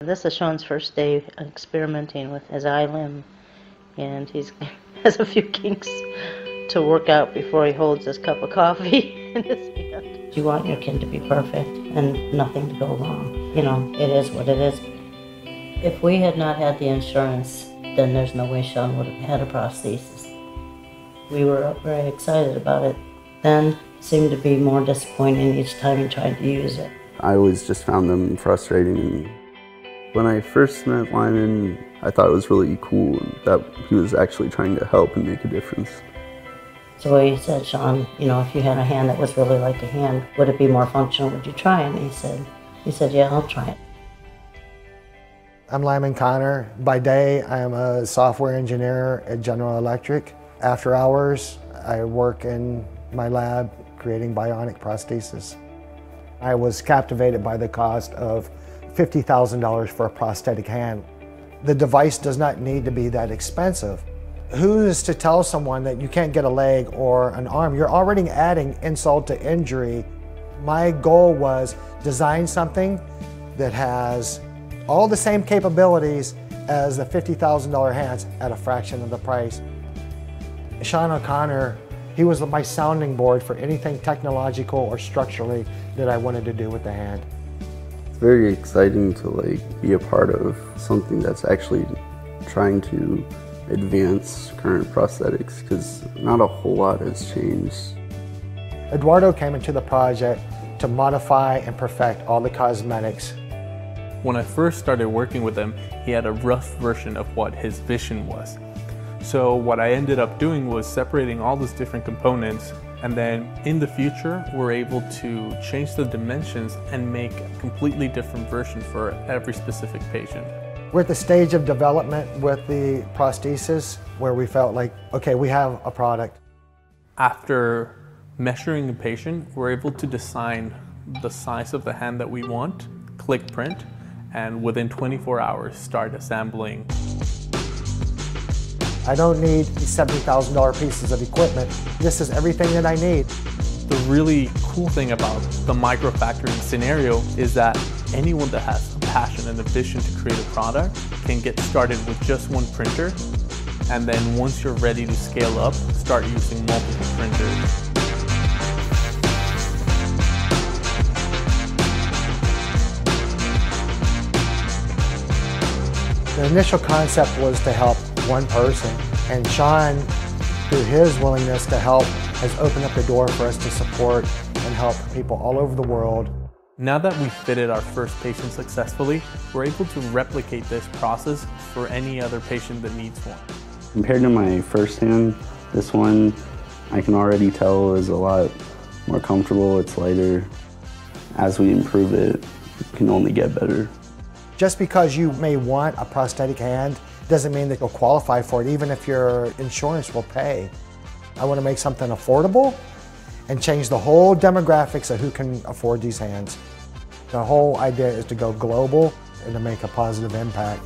This is Sean's first day experimenting with his i-limb, and he has a few kinks to work out before he holds his cup of coffee in his hand. You want your kid to be perfect and nothing to go wrong. You know, it is what it is. If we had not had the insurance, then there's no way Sean would have had a prosthesis. We were very excited about it. Then seemed to be more disappointing each time he tried to use it. I always just found them frustrating when I first met Lyman, I thought it was really cool that he was actually trying to help and make a difference. So he said, Sean, you know, if you had a hand that was really like a hand, would it be more functional? Would you try? And he said, he said, yeah, I'll try it. I'm Lyman Connor. By day, I am a software engineer at General Electric. After hours, I work in my lab creating bionic prosthesis. I was captivated by the cost of $50,000 for a prosthetic hand. The device does not need to be that expensive. Who is to tell someone that you can't get a leg or an arm? You're already adding insult to injury. My goal was design something that has all the same capabilities as the $50,000 hands at a fraction of the price. Sean O'Connor, he was my sounding board for anything technological or structurally that I wanted to do with the hand. It's very exciting to like be a part of something that's actually trying to advance current prosthetics because not a whole lot has changed. Eduardo came into the project to modify and perfect all the cosmetics. When I first started working with him, he had a rough version of what his vision was. So what I ended up doing was separating all those different components and then in the future, we're able to change the dimensions and make a completely different version for every specific patient. We're at the stage of development with the prosthesis where we felt like, okay, we have a product. After measuring a patient, we're able to design the size of the hand that we want, click print, and within 24 hours start assembling I don't need $70,000 pieces of equipment. This is everything that I need. The really cool thing about the microfactoring scenario is that anyone that has a passion and a vision to create a product can get started with just one printer. And then once you're ready to scale up, start using multiple printers. The initial concept was to help one person. And Sean, through his willingness to help, has opened up the door for us to support and help people all over the world. Now that we've fitted our first patient successfully, we're able to replicate this process for any other patient that needs one. Compared to my first hand, this one I can already tell is a lot more comfortable, it's lighter. As we improve it, it can only get better. Just because you may want a prosthetic hand doesn't mean that you'll qualify for it, even if your insurance will pay. I want to make something affordable and change the whole demographics of who can afford these hands. The whole idea is to go global and to make a positive impact.